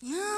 Look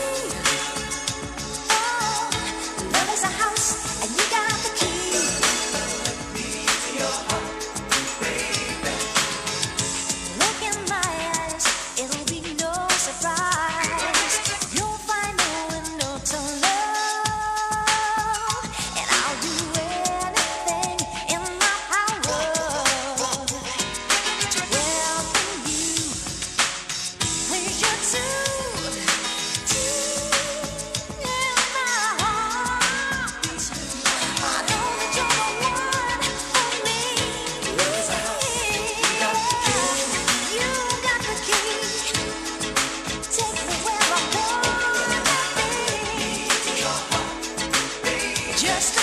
just